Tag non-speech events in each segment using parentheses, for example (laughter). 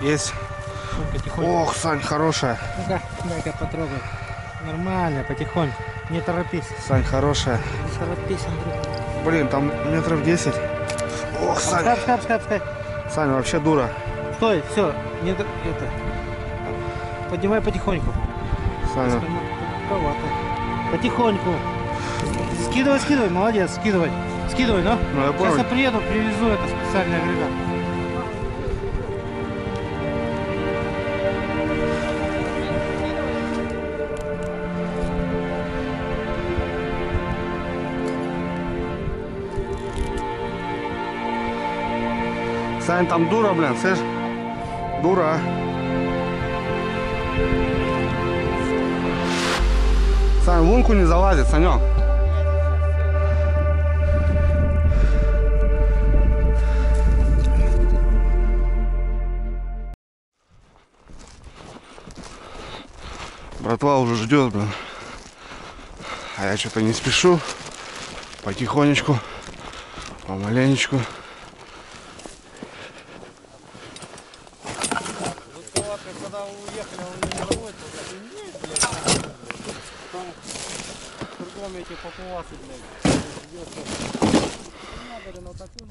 Есть. Ну, потихоньку. Ох, Сань, хорошая. Ну-ка, дай-ка потрогай. Нормально, потихоньку. Не торопись. Сань, хорошая. Не торопись, Андрей. Блин, там метров 10. Ох, Сань. Стоп, стоп, стоп, стоп. Сань, вообще дура. Стой, все. Не это. Поднимай потихоньку. Саня. Далековато. Потихоньку. Скидывай, скидывай, молодец, скидывай. Скидывай, ну. Ну, я Сейчас я понял. приеду, привезу это специальный агрегат. Сань, там дура, блин, слышь? Дура. Сань, лунку не залазит, Санек. Братва уже ждет, блин. А я что-то не спешу. Потихонечку, помаленечку. Когда уехали, он не работает, Там кругом эти папуасы, блядь. Надо, на такую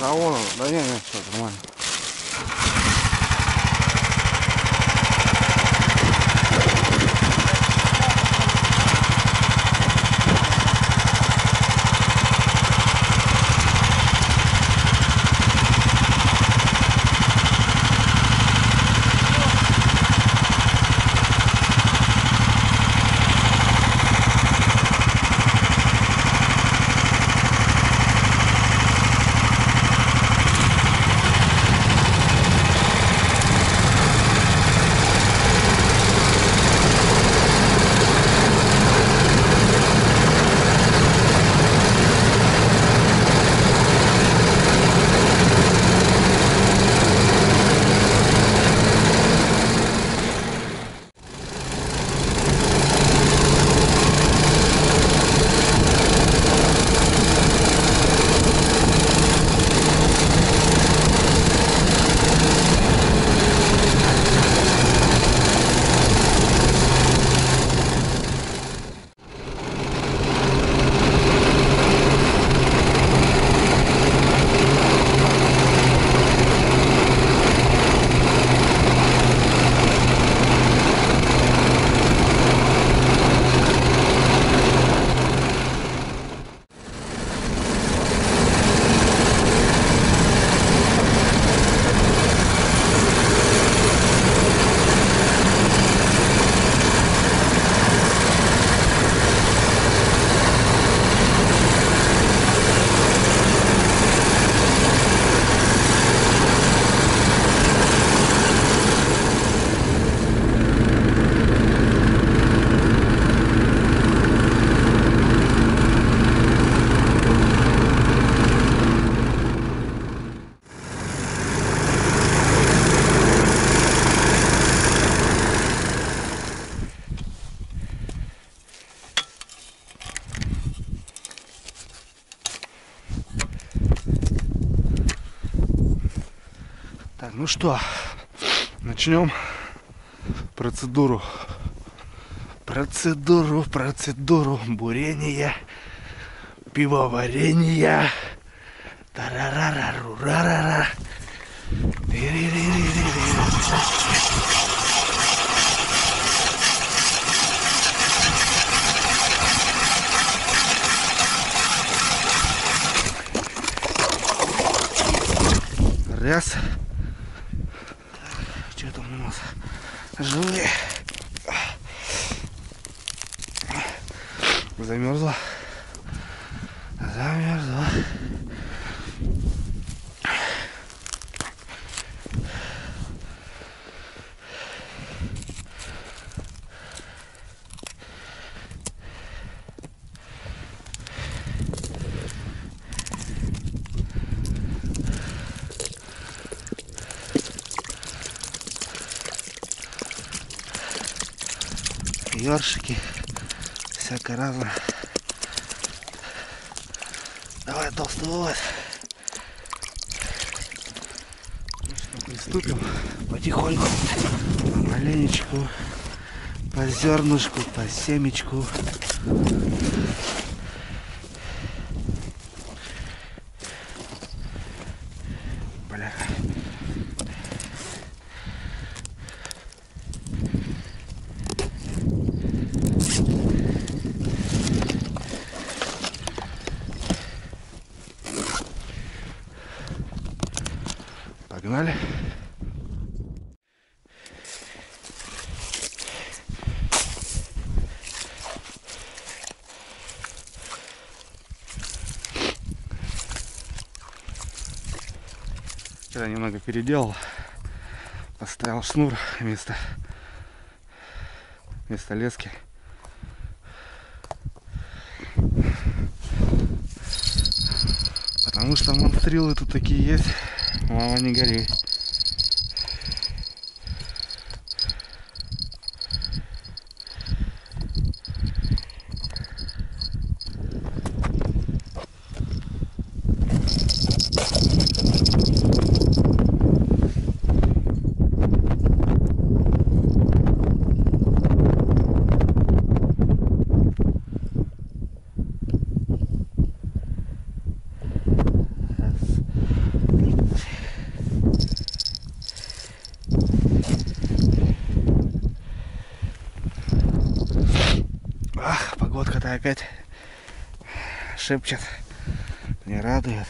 Да вон он, да не, не, все, нормально. Что, начнем процедуру. Процедуру, процедуру бурения, пивоварения. Тарарарарурарара. Тири-ри-ри-ри-ри. Раз. Что там у нас? Желе. Замерзла. Замерзла. Ёршики, всякое разное. Давай толстый вывод. Ступим потихоньку, маленечку, по зернышку, по семечку. Бля. Погнали. Вчера немного переделал. Поставил шнур вместо, вместо лески. Потому что монстрилы тут такие есть. Мама, не горей. Шепчет, не радует.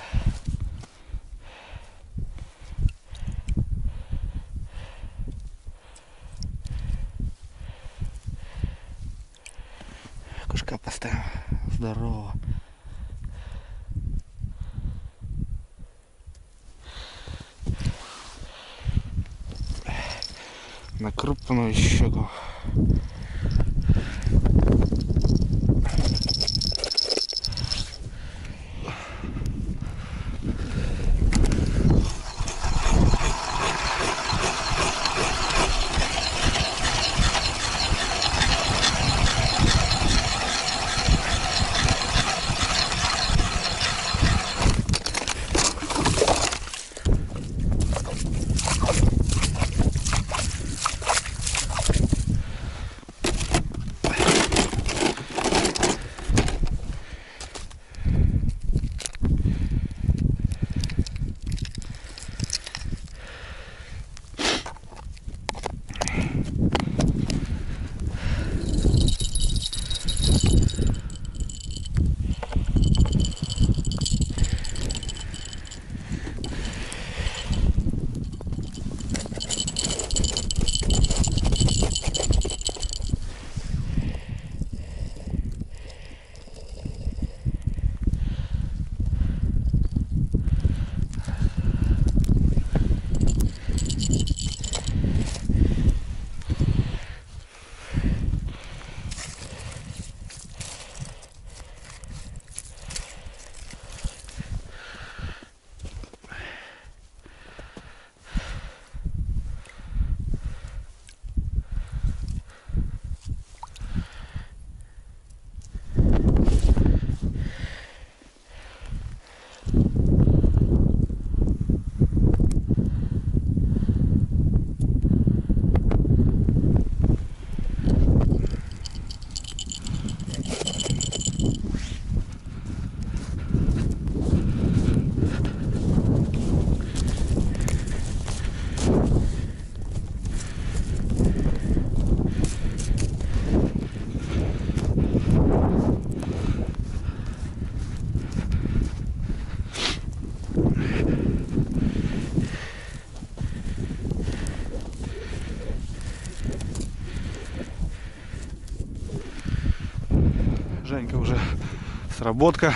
Сработка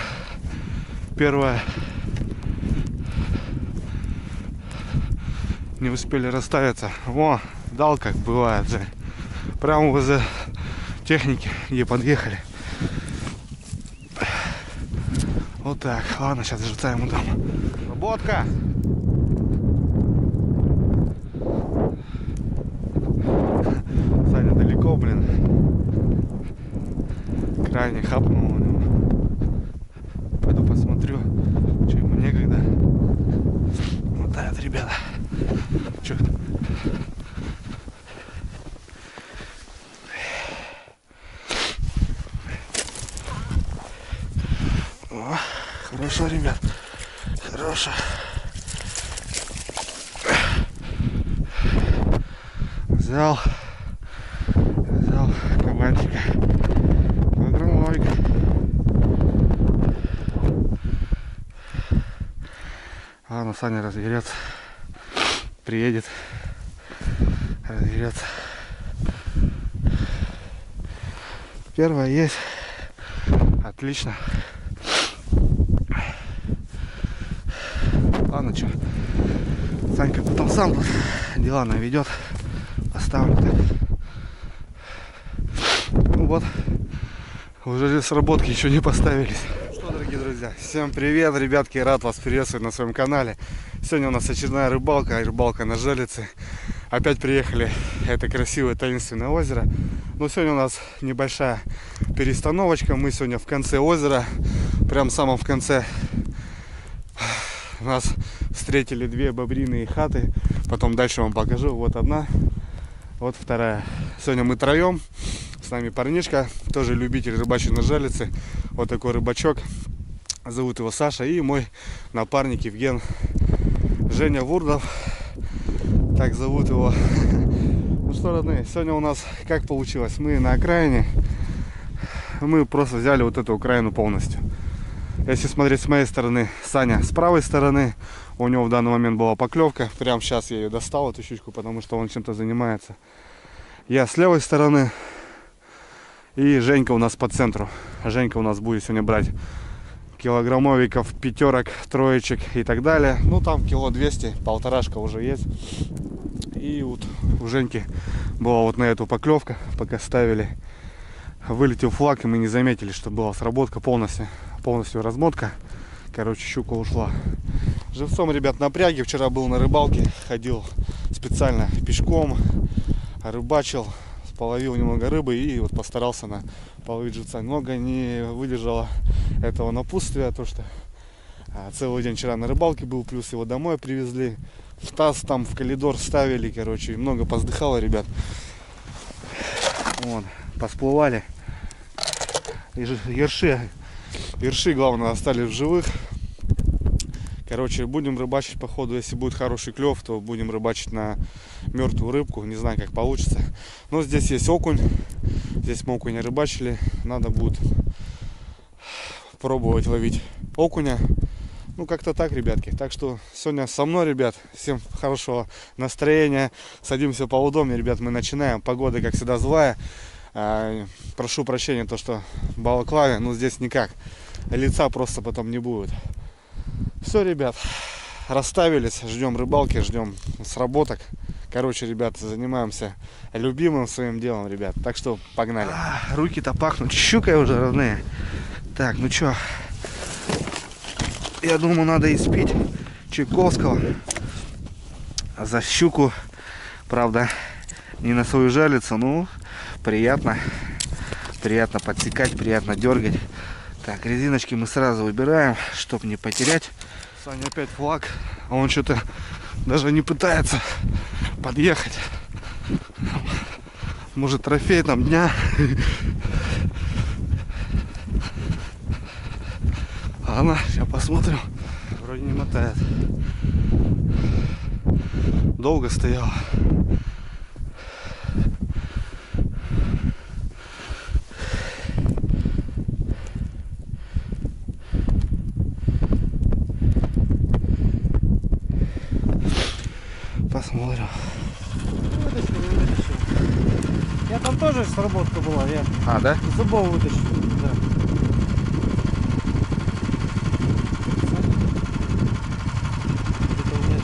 первая. Не успели расставиться. Во, дал как бывает, Жень. Прямо возле техники, где подъехали. Вот так. Ладно, сейчас живца ему дам. Работка. Саня далеко, блин. Крайне хапнул у него. Пойду посмотрю, что ему некогда. Вот так, вот, ребята. Что, Хорошо. Взял. Взял кабанчика. Килограммовик. Ладно, Саня разберется. Приедет. Разберется. Первая есть. Отлично. Что. Санька потом сам тут дела наведет. Поставлю так. Ну вот. Уже сработки еще не поставились. Что, дорогие друзья, всем привет, ребятки, рад вас приветствовать на своем канале. Сегодня у нас очередная рыбалка, рыбалка на Желице. Опять приехали, это красивое таинственное озеро. Но сегодня у нас небольшая перестановочка. Мы сегодня в конце озера, прям в самом в конце нас встретили две бобриные хаты. Потом дальше вам покажу. Вот одна, вот вторая. Сегодня мы троем. С нами парнишка, тоже любитель рыбачить на жалице. Вот такой рыбачок. Зовут его Саша. И мой напарник Евген Женя Вурдов. Так зовут его. Ну что, родные, сегодня у нас как получилось? Мы на окраине. Мы просто взяли вот эту окраину полностью. Если смотреть с моей стороны, Саня с правой стороны, у него в данный момент была поклевка. Прямо сейчас я ее достал, эту щучку, потому что он чем-то занимается. Я с левой стороны. И Женька у нас по центру. Женька у нас будет сегодня брать килограммовиков, пятерок, троечек и так далее. Ну там кило 200, полторашка уже есть. И вот у Женьки была вот на эту поклевка, пока ставили. Вылетел флаг, и мы не заметили, что была сработка полностью полностью размотка. Короче, щука ушла. Живцом, ребят, напряги. Вчера был на рыбалке, ходил специально пешком, рыбачил, половил немного рыбы и вот постарался на половить живца. Много не выдержало этого напутствия, то что а, целый день вчера на рыбалке был, плюс его домой привезли. В таз там, в коридор ставили, короче, много поздыхало, ребят. Вот, посплывали. И ерши Верши, главное, остались в живых. Короче, будем рыбачить по ходу. Если будет хороший клев, то будем рыбачить на мертвую рыбку. Не знаю, как получится. Но здесь есть окунь. Здесь мы окуня рыбачили. Надо будет пробовать ловить окуня. Ну, как-то так, ребятки. Так что сегодня со мной, ребят. Всем хорошего настроения. Садимся поудобнее, ребят. Мы начинаем. Погода, как всегда, злая. А, прошу прощения, то что балаклаве, но здесь никак. Лица просто потом не будет. Все, ребят, расставились, ждем рыбалки, ждем сработок. Короче, ребята, занимаемся любимым своим делом, ребят. Так что погнали. А, Руки-то пахнут щукой уже, родные. Так, ну чё, я думаю, надо испить Чайковского за щуку. Правда, не на свою жалится, ну, приятно. Приятно подсекать, приятно дергать. Так, резиночки мы сразу выбираем, чтобы не потерять. Саня опять флаг, а он что-то даже не пытается подъехать. Может трофей там дня. Ладно, сейчас посмотрим. Вроде не мотает. Долго стоял. Посмотрим. Вытащил, вытащил. Я там тоже сработка была, я А, да? зубов вытащил. Да. Где-то у меня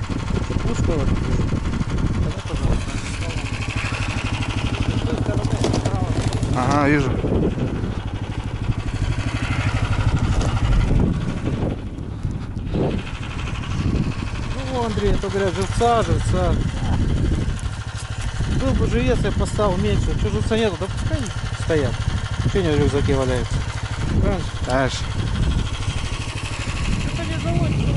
теплушка в этом лежит. Тогда, пожалуйста, С той стороны, справа. Ага, вижу. Андрей, это говорят, живца, живца. Был бы живец, я поставил меньше. Что живца нету, да пускай стоят. Что они в рюкзаке валяются? Правильно? Знаешь, Это не заводится.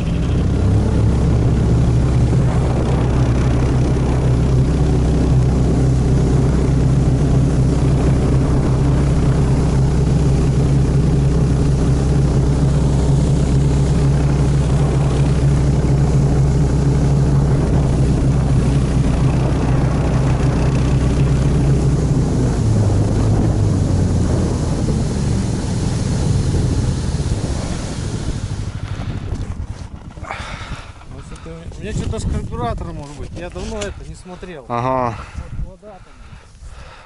У меня что-то с карбюратором может быть. Я давно это не смотрел. Ага. Вот вода там.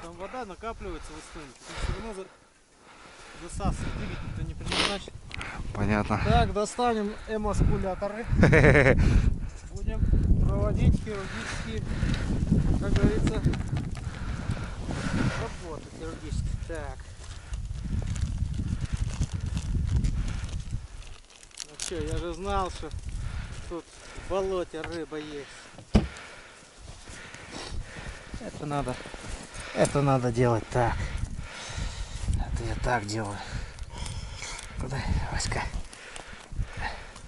Там вода накапливается в источнике. Все равно за... засасывает. Двигатель-то не предназначен. Понятно. Так, достанем эмоскуляторы. (laughs) Будем проводить хирургические, как говорится, работы хирургические. Так. Ну что, я же знал, что тут в болоте рыба есть. Это надо, это надо делать так. Это я так делаю. Куда, Васька?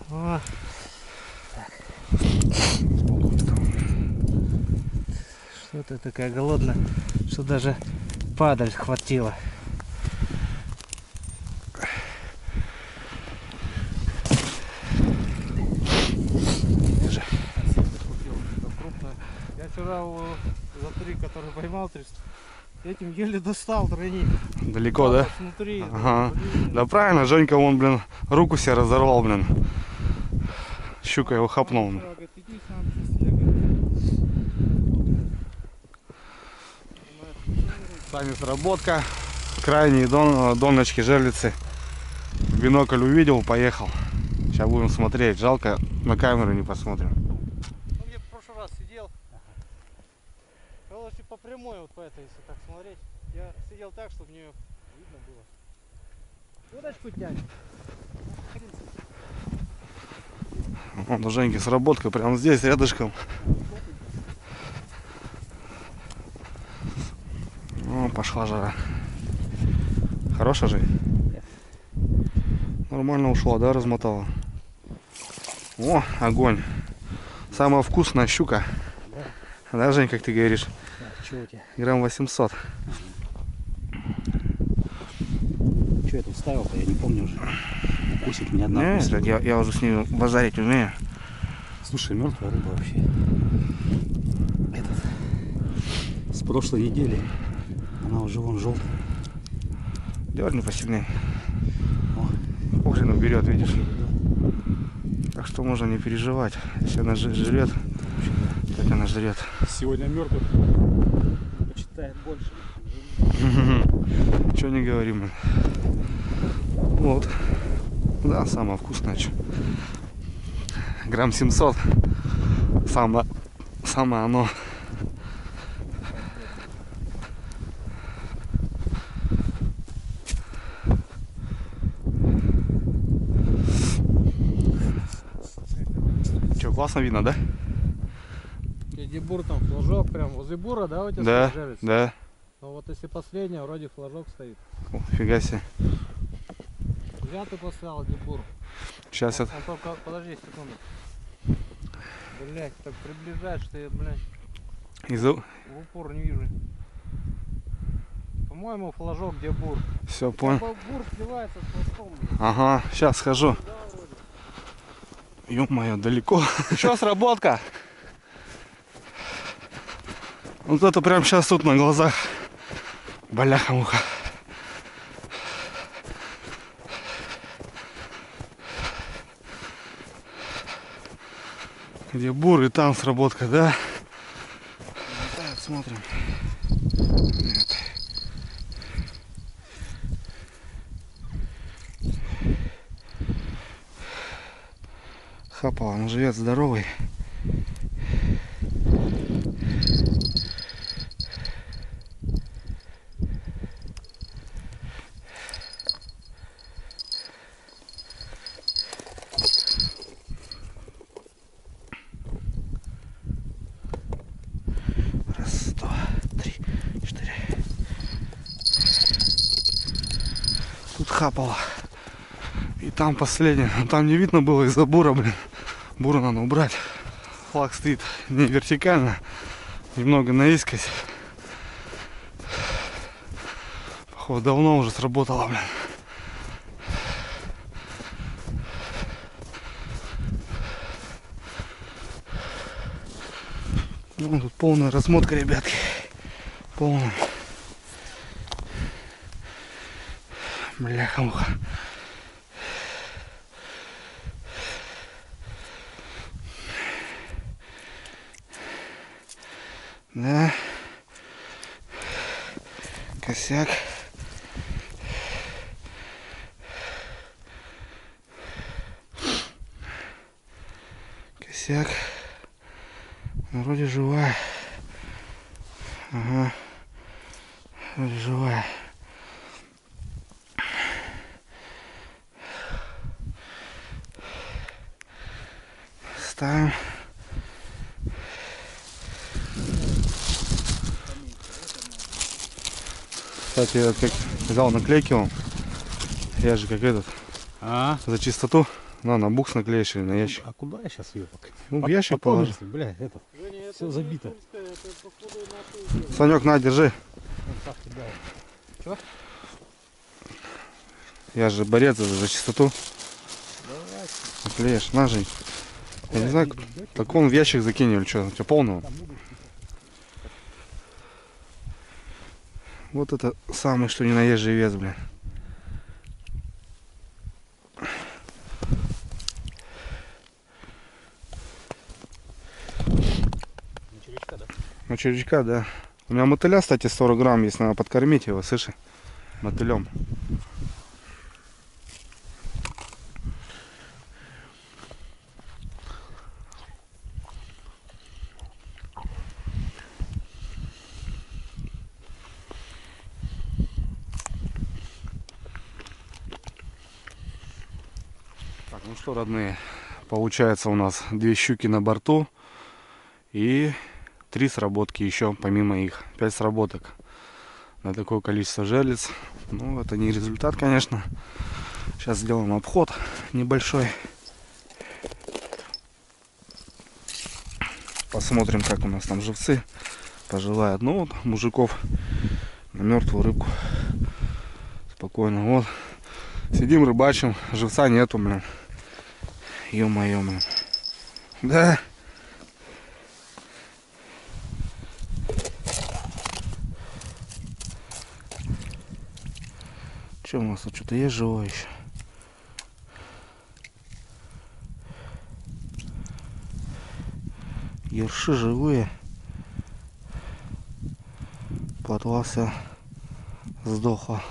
О, Что ты такая голодная, что даже падаль хватило. Я вчера у затри, который поймал 300, этим еле достал тройник. Далеко, да? Внутри. Ага. блин. Да правильно, Женька вон, блин, руку себе разорвал, блин. Щука его хапнул. Говорю, Сами сработка. Крайние дон, доночки жерлицы. Бинокль увидел, поехал. Сейчас будем смотреть. Жалко, на камеру не посмотрим. Ну, я в прошлый раз сидел. Короче, по прямой вот по этой, если так смотреть. Я сидел так, чтобы мне видно было. Удочку тянет. Вон у Женьки сработка прямо здесь, рядышком. О, пошла жара. Хорошая же? Нормально ушла, да, размотала? О, огонь. Самая вкусная щука. Да, Жень, как ты говоришь? Тебя? Грамм 800. Что я тут ставил-то, я не помню уже. Укусить меня одна Не, укусила. я, я уже с ними базарить умею. Слушай, мертвая рыба вообще. Этот, с прошлой недели она уже вон желтая. Дерни посильнее. О. Пухлину берет, видишь? Так что можно не переживать. Если она жрет, так она жрет. Сегодня мертвых почитает больше. Что не говорим. Вот. Да, самое вкусное. чё. Грамм 700. Самое, самое оно. Че, классно видно, да? Бур там флажок прям возле бура, да, у тебя Да, жерлица? да. Ну вот если последняя, вроде флажок стоит. О, фига себе. Зря ты поставил где бур. Сейчас Он, это... он только, подожди секунду. Блять, так приближаешь, что я, блядь, Из-за... в упор не вижу. По-моему, флажок где бур. Все, понял. Бу- Бур сливается с блядь. Ага, сейчас схожу. Да. Ё-моё, далеко. Еще сработка. Вот это прям сейчас тут на глазах. Бляха-муха. Где бур и там сработка, да? Так, смотрим. Нет. Хапал, он живет здоровый. Раз, два, три, четыре. Тут хапало. И там последний. Там не видно было из-за бура, блин. Бура надо убрать. Флаг стоит не вертикально, немного наискось. Походу давно уже сработало, блин. Ну, тут полная размотка, ребятки. Полная. Бляха-муха. Да. Косяк. Косяк. Вроде живая. Ага. Вроде живая. Ставим. Кстати, я как взял наклейки вам. Я же как этот, А? за чистоту. На, на букс наклеишь или на ящик. А куда я сейчас ее пока? Ну, в ящик положи. Бля, это. Женя, это Всё не забито. Тульская, это походу на Тульскую. Санек, на, держи. Я же борец за, за чистоту. Давай. Наклеишь. На, Жень. Я не знаю, так он в ящик закинь или что, у тебя полного? Там Вот это самый что ни на есть живец, блин. на червячка, да? Ну, червячка, да. У меня мотыля, кстати, 40 грамм есть, надо подкормить его, слышишь? Мотылем. Так, ну родные, получается у нас две щуки на борту и три сработки еще помимо их. Пять сработок на такое количество жерлиц. Ну, это не результат, конечно. Сейчас сделаем обход небольшой. Посмотрим, как у нас там живцы пожелают. Ну, вот, мужиков на мертвую рыбку. Спокойно. Вот. Сидим, рыбачим. Живца нету, блин. Ё-моё. Да. Че у нас тут что-то есть живое еще? Ерши живые. Плотва вся сдохла.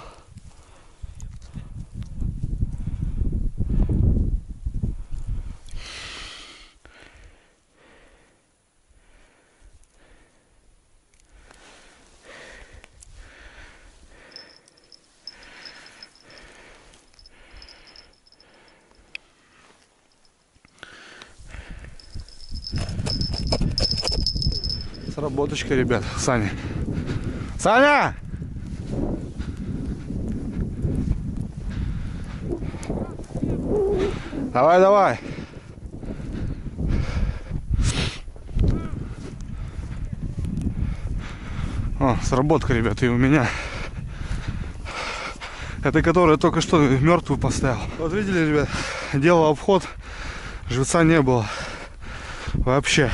Сработочка, ребят. Саня. Саня! Давай, давай. О, сработка, ребята, и у меня. Это которая только что мертвую поставил. Вот видели, ребят, делал обход, живца не было. Вообще.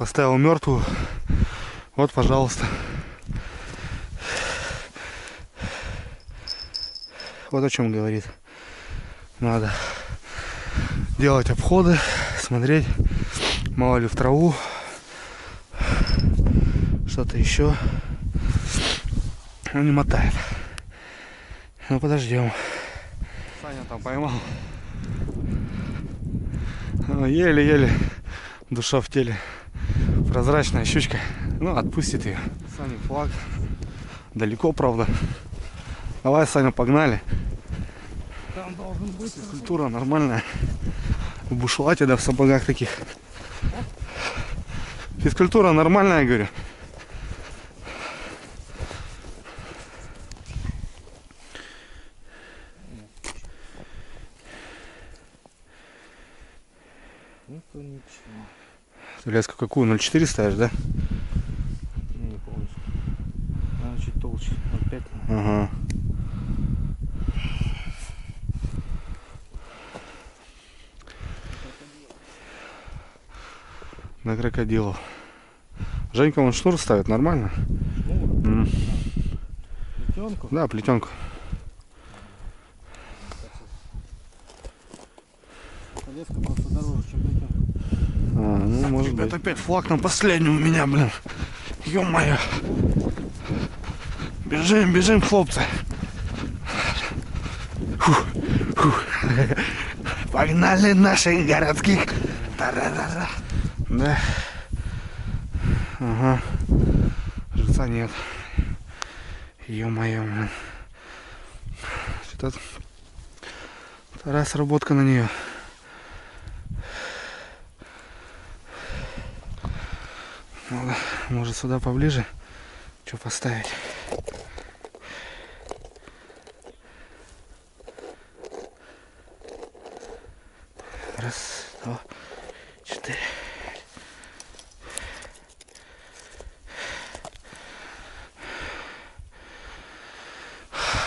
Поставил мертвую. Вот, пожалуйста. Вот о чем говорит. Надо делать обходы, смотреть, мало ли в траву, что-то еще. Он не мотает. Ну подождем. Саня там поймал. Еле-еле душа в теле. Прозрачная щучка. Ну, отпустит ее. Саня флаг. Далеко, правда. Давай, Саня, погнали. Там должен быть. Культура нормальная. В бушлате, да, в сапогах таких. Физкультура нормальная, я говорю. Ну, то ничего. Ты леску какую? 0,4 ставишь, да? Я не помню. Надо чуть толще. 0,5. Ага. На крокодилов. Женька он шнур ставит нормально? Шнур. М, Плетенку. Да, плетенку. Леска просто дороже, чем плетенка. А, ну, может Ребят, быть. Опять флаг на последнем у меня, блин. Ё-моё. Бежим, бежим, хлопцы. Фух, фух. Погнали наших городских. Та-ра-ра-ра. Да. Ага. Жильца нет. Ё-моё, блин. Что-то... Вторая сработка на нее. Надо, может, сюда поближе? Что поставить? Раз, два, четыре.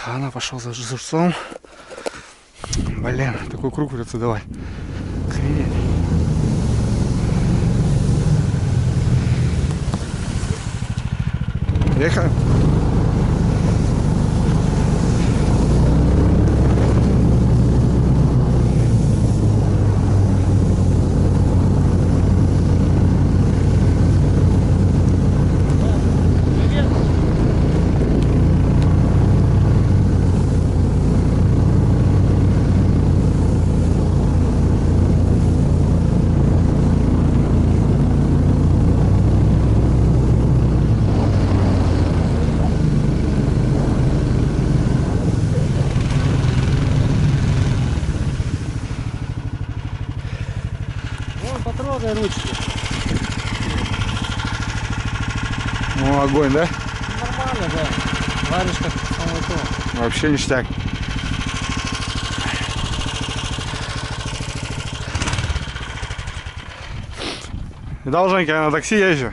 Она пошел за жильцом. Блин, такой круг придется давать. Охренеть. Ехали. Вон, потрогай ручки. Ну, огонь, да? Нормально, да. Варишь как самое то. Вообще ништяк. Видал, Женька, я на такси езжу.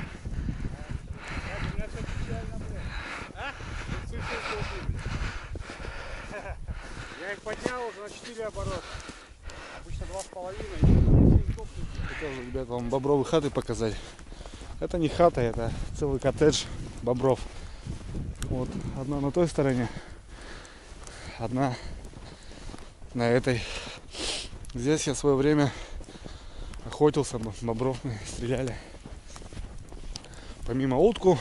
Я их поднял уже на 4 оборота. Обычно 2,5. Хотел, ребят, вам бобровые хаты показать. Это не хата, это целый коттедж бобров. Вот одна на той стороне, одна на этой. Здесь я в свое время охотился, бобров мы стреляли. Помимо утку,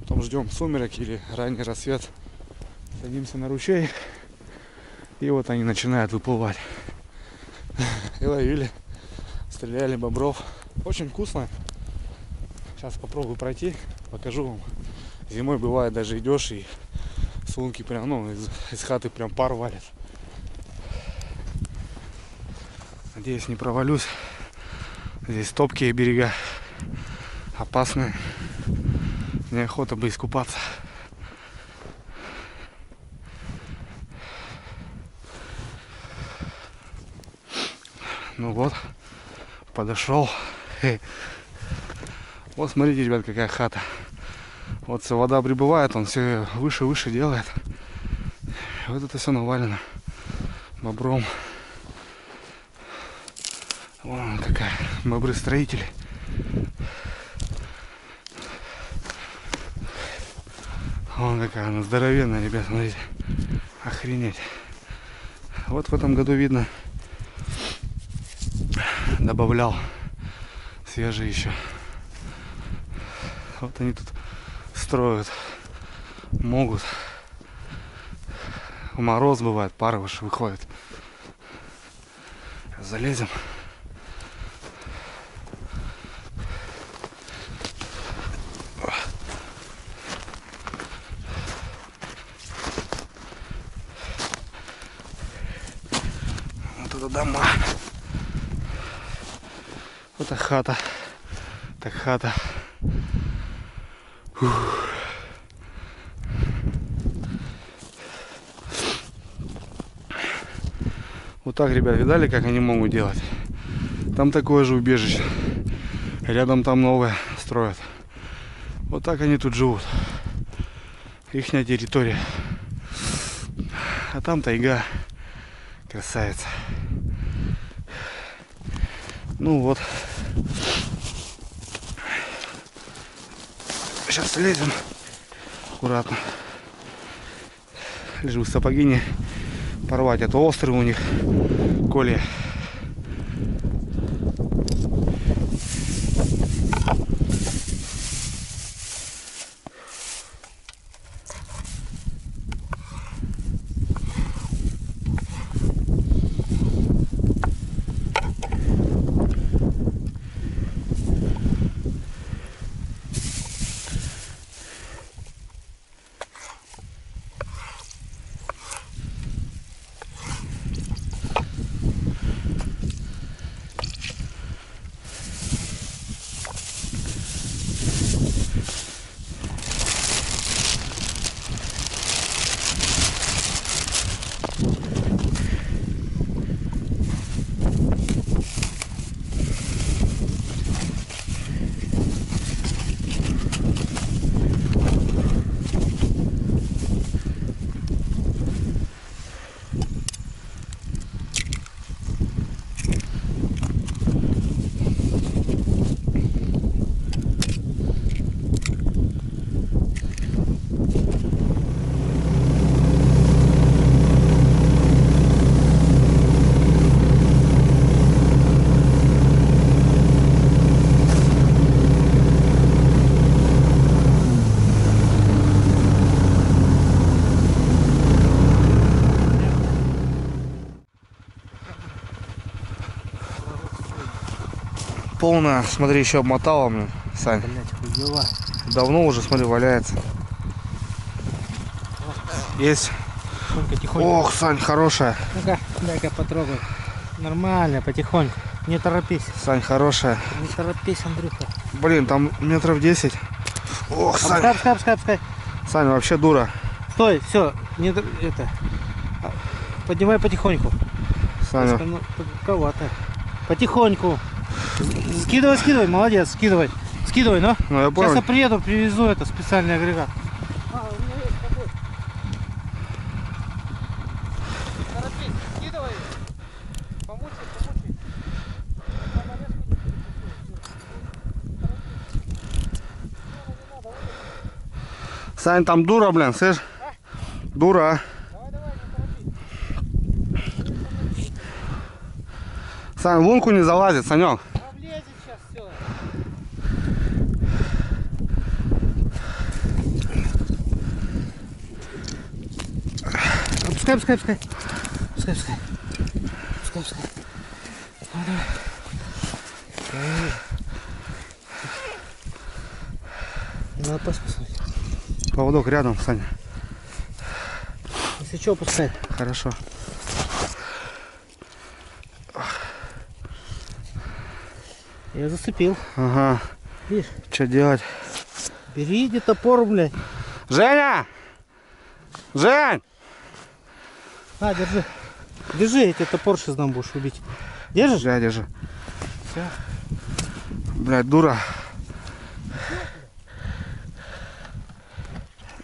потом ждем сумерек или ранний рассвет. Садимся на ручей, и вот они начинают выплывать. (laughs) И ловили, стреляли бобров. Очень вкусно. Сейчас попробую пройти, покажу вам. Зимой бывает даже идешь и с лунки прям, ну, из, из хаты прям пар валит. Надеюсь, не провалюсь. Здесь топкие берега, опасные. Неохота бы искупаться. Ну вот, подошел. Вот смотрите, ребят, какая хата. Вот вода прибывает, он все выше выше делает. Вот это все навалено бобром. Вон какая бобры строители. Вон какая она здоровенная, ребят, смотрите. Охренеть. Вот в этом году видно добавлял свежие еще. Вот они тут строят, могут. В мороз бывает, пары уж выходит. Залезем. Вот это дома. Вот это хата. Так хата. Вот так, ребят, видали, как они могут делать? Там такое же убежище. Рядом там новое строят. Вот так они тут живут. Ихняя территория. А там тайга. Красавица. Ну вот. Сейчас слезем. Аккуратно. Лишь бы сапоги не порвать. Это острые у них коле. Полная. Смотри, еще обмотала мне, Сань. Блять. Давно уже, смотри, валяется. Есть. Тихонько, тихонько. Ох, Сань, хорошая. Ну-ка, дай-ка потрогай. Нормально, потихоньку. Не торопись. Сань, хорошая. Не торопись, Андрюха. Блин, там метров 10. Ох, Сань. пускай, пускай, пускай. Сань, вообще дура. Стой, все, не это. а, Поднимай потихоньку. Саня. Ну, Кого так? Потихоньку. Скидывай, скидывай, молодец, скидывай. Скидывай, ну. Ну, я Сейчас понял. я приеду, привезу это специальный агрегат. скидывай. Помучай, помучай. Сань, там дура, блин, слышь? Дура. Сань, в лунку не залазит, Санек. А влезет сейчас все. Пускай, пускай, пускай. Пускай, пускай. Пускай, пускай. Давай, давай. Надо посмотреть. Поводок рядом, Саня. Если что, пускай. Хорошо. Я зацепил. Ага. Видишь? Что делать? Бери иди топор, блядь. Женя! Жень! На, держи. Держи, я тебе топор сейчас дам будешь убить. Держишь? Жень, держи. Всё. Блядь, дура.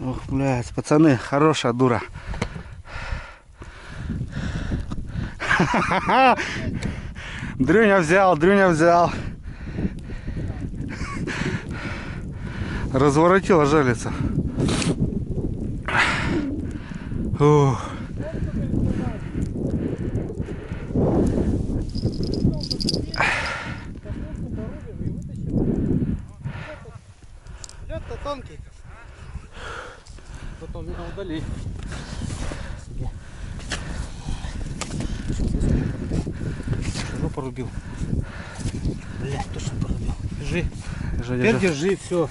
Ох, блядь, пацаны, хорошая дура. (laughs) Дрюня взял, Дрюня взял. Разворотила жалится. Ух. Лед-то тонкий. Потом меня удали. Что порубил? Блять, точно порубил. Держи. Держи, все.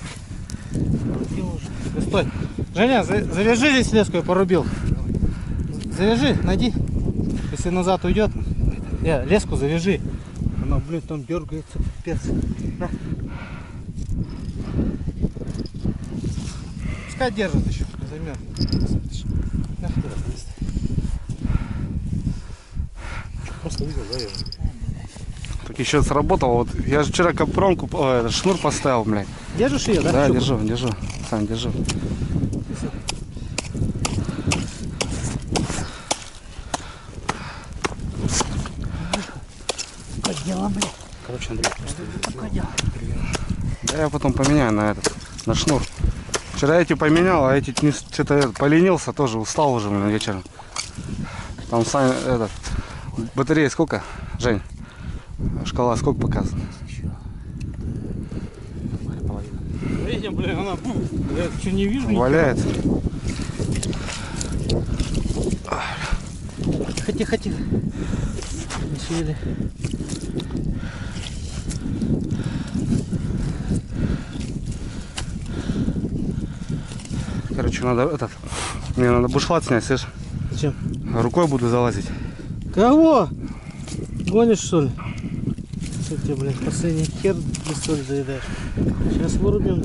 Порубил уже. Стой. Женя, за- завяжи здесь леску, я порубил. Завяжи, найди. Если назад уйдет, я леску завяжи. Она, блин, там дергается, пипец. На. Пускай держит еще, займет. Просто видел, да, я? Так еще сработало. Вот я же вчера капронку, э, шнур поставил, блядь. Держишь ее, да? Да, Щуку? держу, держу. Сам держу. Дела, блин? Короче, Андрей, просто дело. Да я потом поменяю на этот, на шнур. Вчера эти поменял, а эти что-то поленился, тоже устал уже блин, вечером. Там сами этот, батареи сколько, Жень? Шкала сколько половина. Видим, блин, она... Я что, не вижу? Валяется. Тихо, тихо, тихо. Не шевели. Короче, надо этот, мне надо бушлат снять, слышь? Зачем? Рукой буду залазить. Кого? Гонишь, что ли? Что тебе, блин, последний хер без соль заедаешь? Сейчас вырубим.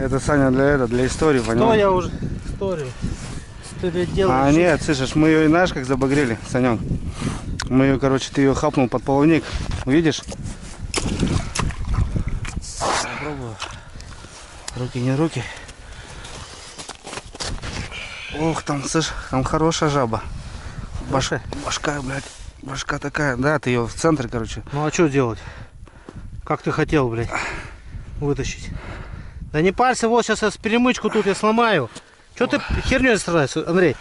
Это, Саня, для этого, для истории, Что понял? я уже? Историю. История дела. А нет, слышишь, мы ее, знаешь, как забагрили, Санек? Мы ее, короче, ты ее хапнул под половник. Видишь? Попробую. Руки не руки. Ох, там, слышь, там хорошая жаба. Башка, башка, блядь. Башка такая. Да, ты ее в центре, короче. Ну а что делать? Как ты хотел, блядь, вытащить? Да не парься, вот сейчас я с перемычку тут я сломаю. Что ты херней стараешься, Андрей?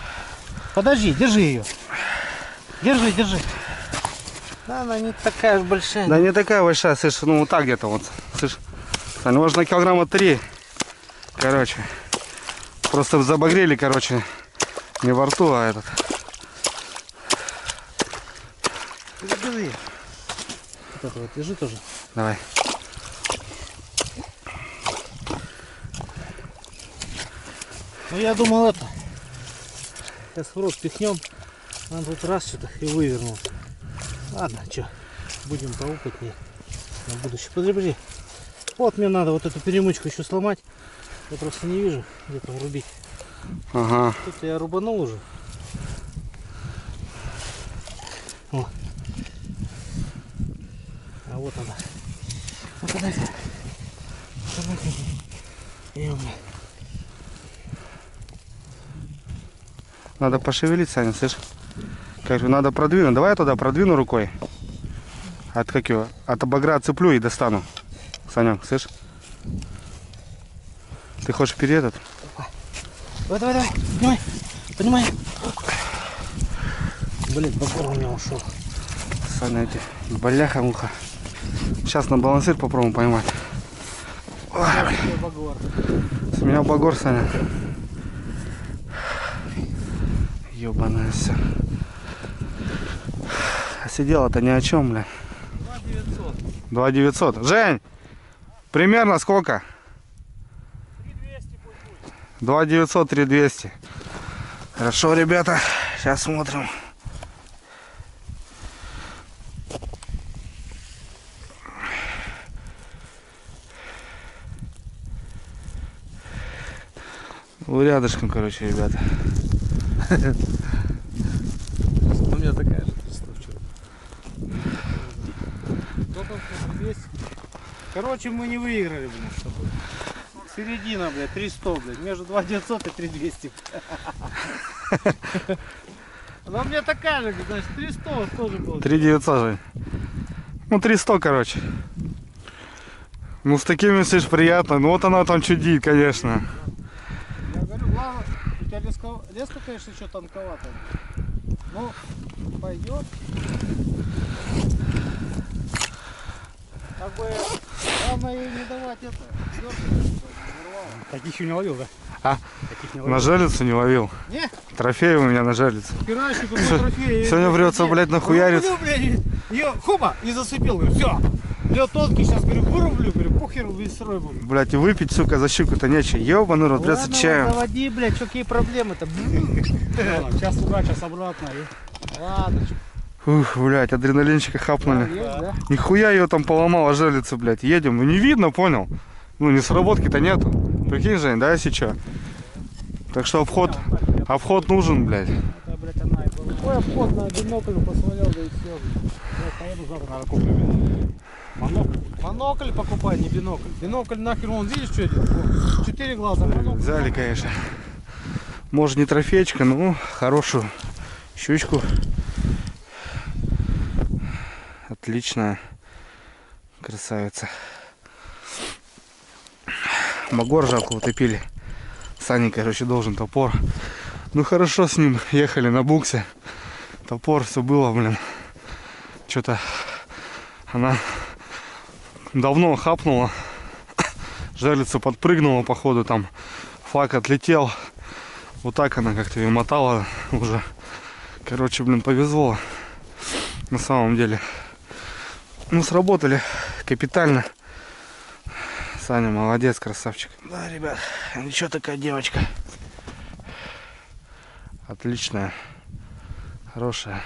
Подожди, держи ее. Держи, держи. Да, она не такая уж большая. Да не такая большая, слышь, ну вот так где-то вот. Слышь, Сань, может на килограмма три. Короче. Просто забагрели, короче. Не во рту, а этот. Вот это вот, держи тоже. Давай. Ну я думал это. Сейчас в рот пихнем. Он тут раз что-то и вывернул. Ладно, что, будем поопытнее на будущее. Подожди, подожди. Вот мне надо вот эту перемычку еще сломать. Я просто не вижу, где там рубить. Ага. Тут я рубанул уже. О. Вот она. Вот она. Вот она. Ё, бля. Надо пошевелить, Саня, слышь? Как же, надо продвинуть. Давай я туда продвину рукой. От как его? От обогра цеплю и достану. Санек, слышь? Ты хочешь вперед этот? Давай, давай, давай. Поднимай. Поднимай. Блин, багор у меня ушел. Саня, эти бляха-муха. Сейчас на балансир попробуем поймать. Ой. С меня багор, Саня. Ёбаное все. А сидел-то ни о чем, бля. 2900. 2 900. Жень, примерно сколько? 2 900, 3 200. Хорошо, ребята, сейчас смотрим. Ну, рядышком, короче, ребята. (laughs) У меня такая же. вчера. Сколько? 200? Короче, мы не выиграли, блин, с тобой. Середина, блядь, 300, блядь. Между 2900 и 3200. Она у меня такая же, значит, 300 тоже было. 3 900, Жень. Ну, 300, короче. Ну, с такими, слышь, приятно. Ну, вот она там чудит, конечно. Я говорю, главное, у тебя леска, конечно, еще тонковатая. Ну, пойдет. Как бы, главное ей не давать это, вырвало. Таких еще не ловил, да? А? Таких не На жерлицу не ловил. Не, Трофей у меня на жерлицу. пиращик, какой (laughs) трофей. Сегодня придется, блядь, блядь, ее, хуба, и зацепил, говорю, все. Лед тонкий, сейчас, говорю, вырублю, говорю, похер, весь срой был. Блядь, и выпить, сука, за щуку-то нечего. Ёбаный рот, придется Ладно, чаем. заводи, блядь, что какие проблемы-то? Ладно, Сейчас туда, сейчас обратно. Ладно, Ух, блядь, адреналинчика хапнули. есть, да? Нихуя ее там поломала жерлица, блядь. Едем, ну не видно, понял? Ну, не сработки-то нету. Прикинь, Жень, да, сейчас? Так что обход, обход нужен, блядь. Это, блядь, она и была. Ой, обход на бинокль посмотрел, да и все. Я поеду завтра, надо куплю. Монокль. Монокль покупай, не бинокль. Бинокль нахер, он видишь, что это? Четыре глаза, монокль. Взяли, конечно. Может не трофейчика, но хорошую щучку. Отличная. Красавица. Багор жалко утопили. Саня, короче, должен топор. Ну хорошо с ним ехали на буксе. Топор, все было, блин. Что-то она давно хапнула. Жерлица подпрыгнула, походу, там флаг отлетел. Вот так она как-то ее мотала уже. Короче, блин, повезло. На самом деле. Ну, сработали капитально. Саня, молодец, красавчик. Да, ребят, ничего такая девочка. Отличная. Хорошая.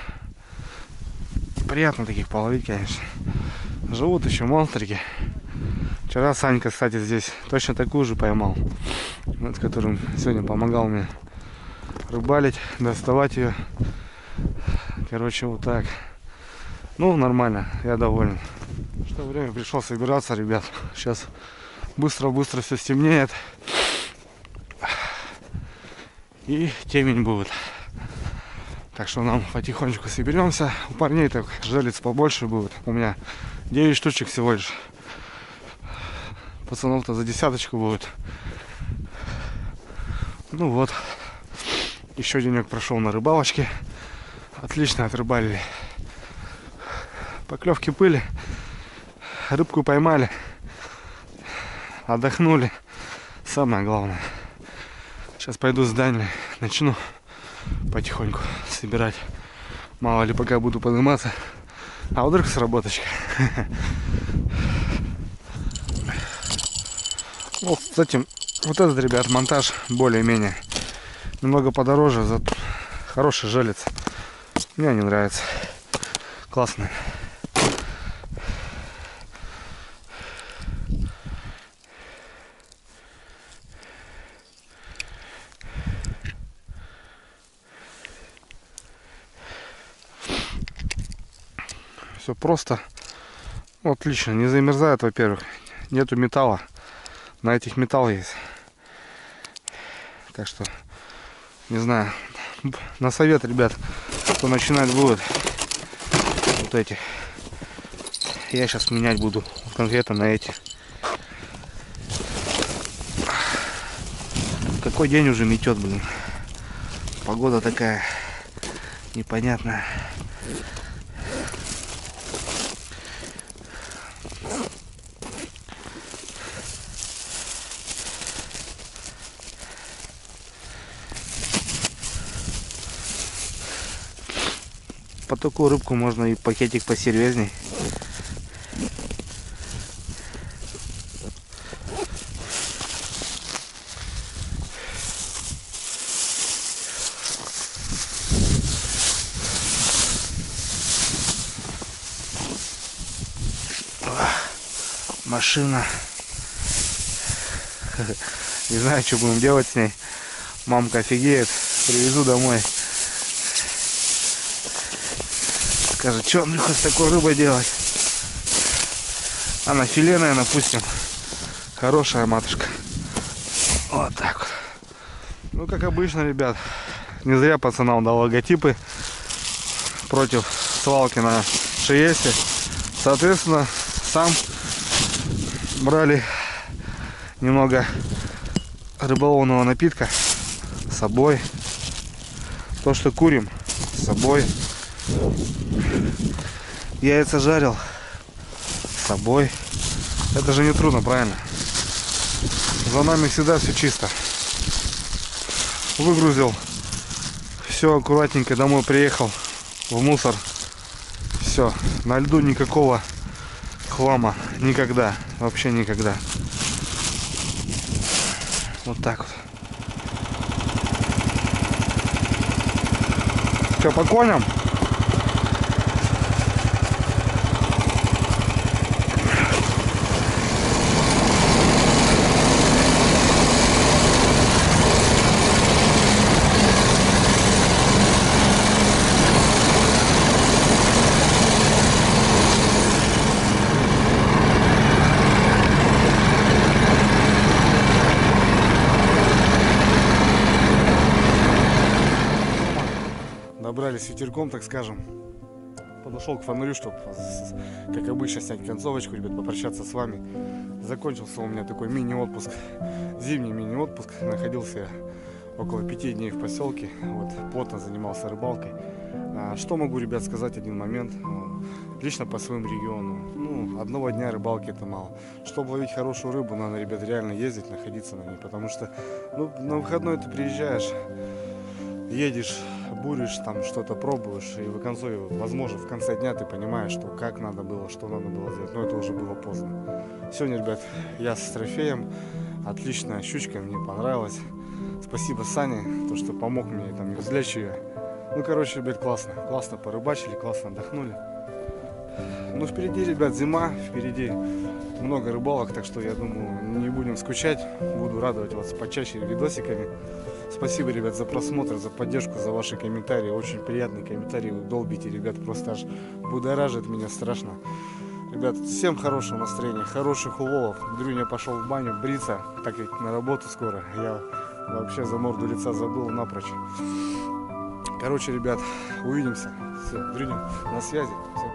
Приятно таких половить, конечно. Живут еще монстрики. Вчера Санька, кстати, здесь точно такую же поймал. Вот, которым сегодня помогал мне рыбалить, доставать ее. Короче, вот так. Ну, нормально, я доволен. Что время пришло собираться, ребят. Сейчас быстро-быстро все стемнеет. И темень будет. Так что нам потихонечку соберемся. У парней так жерлиц побольше будет. У меня 9 штучек всего лишь. Пацанов-то за десяточку будет. Ну вот. Еще денек прошел на рыбалочке. Отлично отрыбалили. Поклевки пыли. Рыбку поймали. Отдохнули. Самое главное. Сейчас пойду с Даней. Начну потихоньку собирать. Мало ли пока буду подниматься. А вдруг сработочка. (laughs) Вот, кстати, вот этот, ребят, монтаж более-менее. Немного подороже, зато хороший желец. Мне не нравится. Классно. Все просто. Ну, Отлично, не замерзает, во-первых. Нету металла. На этих металл есть. Так что, не знаю. На совет, ребят, кто начинать будет вот эти. Я сейчас менять буду конкретно на эти. Какой день уже метет, блин. Погода такая непонятная. По такую рыбку можно и пакетик посерьезней. Машина. (laughs) Не знаю, что будем делать с ней. Мамка офигеет. Привезу домой. Скажет, что, Андрюха, с такой рыбой делать? А на филе, наверное, пустим. Хорошая матушка. Вот так вот. Ну, как обычно, ребят, не зря пацанам дал логотипы против свалки на ШЕСе. Соответственно, сам брали немного рыболовного напитка с собой. То, что курим, с собой. Яйца жарил с собой. Это же не трудно, правильно? За нами всегда все чисто. Выгрузил. Все аккуратненько домой приехал. В мусор. Все. На льду никакого хлама. Никогда. Вообще никогда. Вот так вот. Что, по коням? Добрались ветерком, так скажем. Подошел к фонарю, чтобы, как обычно, снять концовочку, ребят, попрощаться с вами. Закончился у меня такой мини-отпуск, зимний мини-отпуск. Находился я около пяти дней в поселке, вот, плотно занимался рыбалкой. А, Что могу, ребят, сказать один момент? Лично по своему региону. Ну, одного дня рыбалки это мало. Чтобы ловить хорошую рыбу, надо, ребят, реально ездить, находиться на ней. Потому что ну, на выходной ты приезжаешь, едешь, буришь, там что-то пробуешь, и в конце, возможно, в конце дня ты понимаешь, что как надо было, что надо было сделать, но это уже было поздно. Сегодня, ребят, я с трофеем, отличная щучка, мне понравилась. Спасибо Сане, то, что помог мне там извлечь ее. Ну, короче, ребят, классно, классно порыбачили, классно отдохнули. Ну, впереди, ребят, зима, впереди много рыбалок, так что я думаю, не будем скучать, буду радовать вас почаще видосиками. Спасибо, ребят, за просмотр, за поддержку, за ваши комментарии. Очень приятные комментарии вы долбите, ребят, просто аж будоражит меня страшно. Ребят, всем хорошего настроения, хороших уловов. Дрюня пошел в баню бриться, так как на работу скоро. Я вообще за морду лица забыл напрочь. Короче, ребят, увидимся. Все, Дрюня на связи. Всем